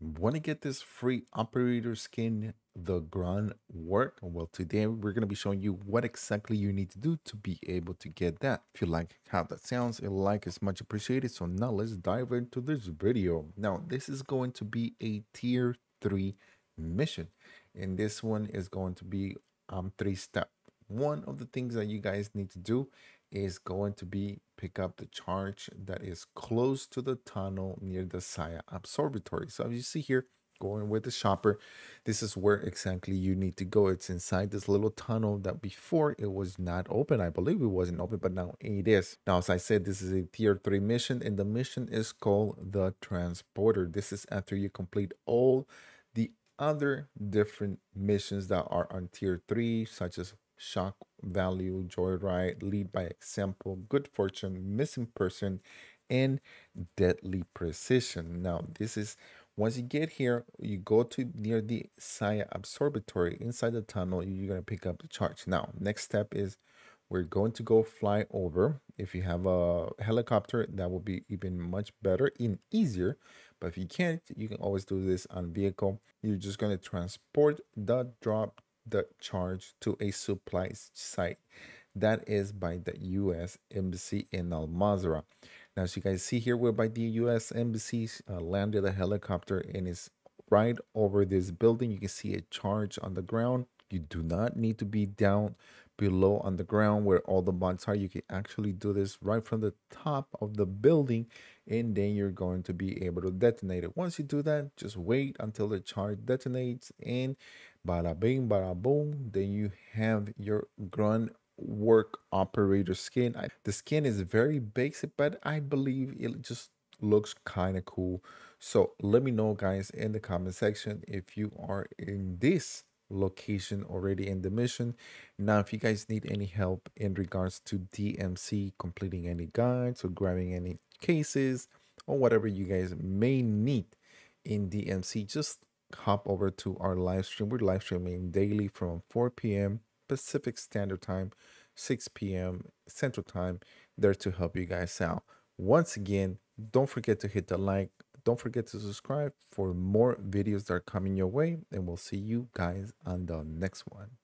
Want to get this free operator skin, the grunt work? Well, today we're going to be showing you what exactly you need to do to be able to get that. If you like how that sounds, a like is much appreciated. So now let's dive into this video. Now, this is going to be a tier three mission. And this one is going to be um three step. One of the things that you guys need to do is going to be pick up the charge that is close to the tunnel near the Zaya observatory. So as you see here, going with the shopper, this is where exactly you need to go. It's inside this little tunnel that before it was not open. I believe it wasn't open, but now it is. Now, as I said, this is a tier three mission and the mission is called the transporter. This is after you complete all the other different missions that are on tier three, such as shock value, joyride, lead by example, good fortune, missing person, and deadly precision. Now, this is once you get here, you go to near the Zaya Observatory inside the tunnel, you're going to pick up the charge. Now, next step is we're going to go fly over. If you have a helicopter, that will be even much better and easier. But if you can't, you can always do this on vehicle. You're just going to transport the drop the charge to a supply site that is by the U.S. Embassy in Al Mazrah. Now, as you guys see here, we're by the U.S. Embassy, uh, landed a helicopter and it's right over this building. You can see a charge on the ground. You do not need to be down below on the ground where all the bots are. You can actually do this right from the top of the building and then you're going to be able to detonate it. Once you do that, just wait until the charge detonates and bada bing, bada boom, then you have your grunt work operator skin. I, the skin is very basic, but I believe it just looks kind of cool. So let me know guys in the comment section if you are in this location already in the mission. Now, if you guys need any help in regards to DMZ, completing any guides or grabbing any cases or whatever you guys may need in DMZ, just hop over to our live stream. We're live streaming daily from 4 p.m. Pacific Standard Time, 6 p.m. Central Time, there to help you guys out. Once again, don't forget to hit the like. Don't forget to subscribe for more videos that are coming your way. And we'll see you guys on the next one.